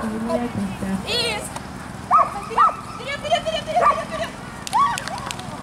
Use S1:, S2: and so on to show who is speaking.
S1: Mira,